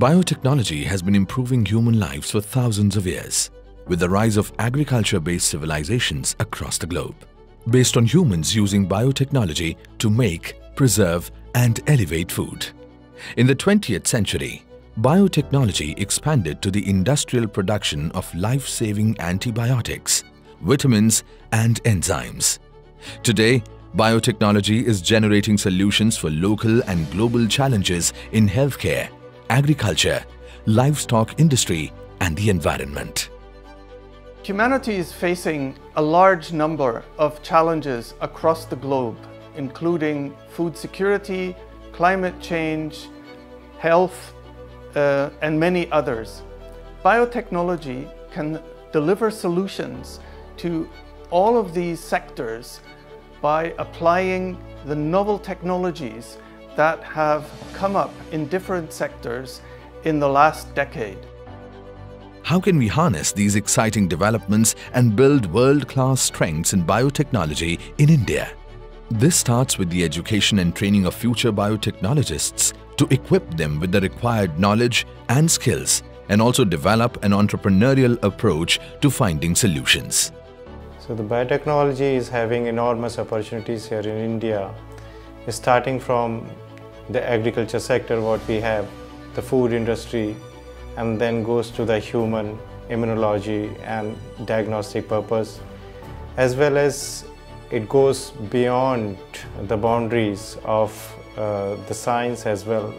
Biotechnology has been improving human lives for thousands of years, with the rise of agriculture-based civilizations across the globe, based on humans using biotechnology to make, preserve and elevate food. In the 20th century, biotechnology expanded to the industrial production of life-saving antibiotics, vitamins and enzymes. Today, biotechnology is generating solutions for local and global challenges in healthcare, agriculture, livestock industry and the environment. Humanity is facing a large number of challenges across the globe, including food security, climate change, health, uh, and many others. Biotechnology can deliver solutions to all of these sectors by applying the novel technologies that have come up in different sectors in the last decade. How can we harness these exciting developments and build world-class strengths in biotechnology in India? This starts with the education and training of future biotechnologists to equip them with the required knowledge and skills and also develop an entrepreneurial approach to finding solutions. So the biotechnology is having enormous opportunities here in India, starting from the agriculture sector, what we have, the food industry, and then goes to the human immunology and diagnostic purpose, as well as it goes beyond the boundaries of uh, the science as well.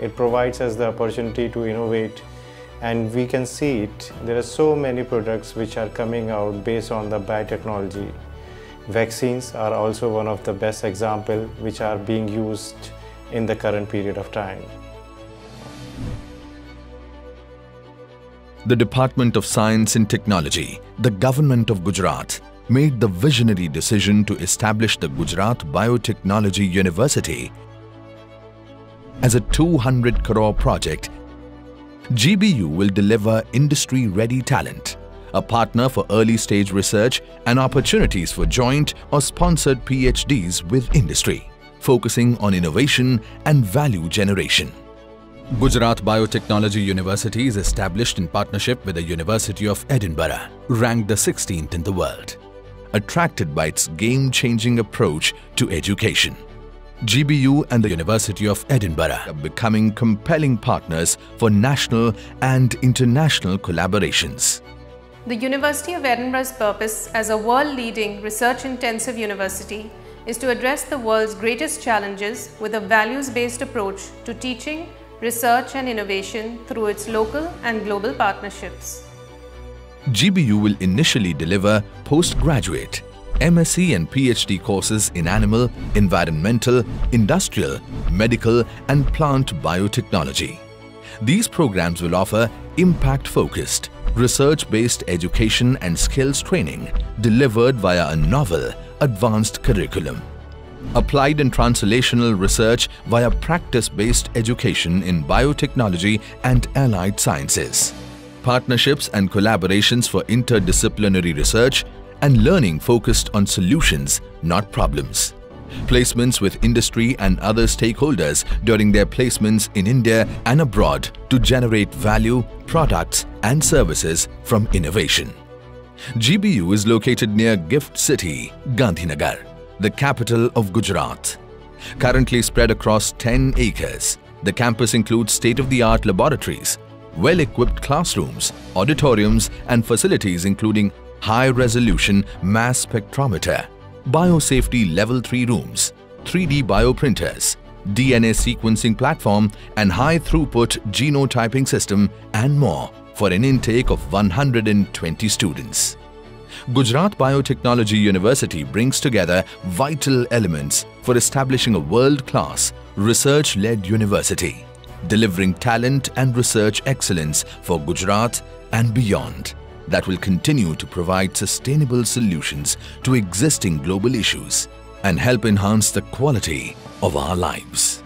It provides us the opportunity to innovate and we can see it. There are so many products which are coming out based on the biotechnology. Vaccines are also one of the best example which are being used in the current period of time. The Department of Science and Technology, the Government of Gujarat, made the visionary decision to establish the Gujarat Biotechnology University as a 200 crore project. GBU will deliver industry-ready talent, a partner for early-stage research and opportunities for joint or sponsored PhDs with industry focusing on innovation and value generation. Gujarat Biotechnology University is established in partnership with the University of Edinburgh, ranked the 16th in the world, attracted by its game-changing approach to education. GBU and the University of Edinburgh are becoming compelling partners for national and international collaborations. The University of Edinburgh's purpose as a world-leading research-intensive university is to address the world's greatest challenges with a values-based approach to teaching, research and innovation through its local and global partnerships. GBU will initially deliver postgraduate, MSc and PhD courses in animal, environmental, industrial, medical and plant biotechnology. These programs will offer impact-focused, research-based education and skills training delivered via a novel advanced curriculum. Applied and translational research via practice-based education in biotechnology and allied sciences. Partnerships and collaborations for interdisciplinary research and learning focused on solutions, not problems. Placements with industry and other stakeholders during their placements in India and abroad to generate value, products and services from innovation. GBU is located near Gift City, Gandhinagar, the capital of Gujarat. Currently spread across 10 acres, the campus includes state-of-the-art laboratories, well-equipped classrooms, auditoriums and facilities including high-resolution mass spectrometer, biosafety level 3 rooms, 3D bioprinters, DNA sequencing platform and high-throughput genotyping system and more for an intake of 120 students. Gujarat Biotechnology University brings together vital elements for establishing a world-class, research-led university, delivering talent and research excellence for Gujarat and beyond that will continue to provide sustainable solutions to existing global issues and help enhance the quality of our lives.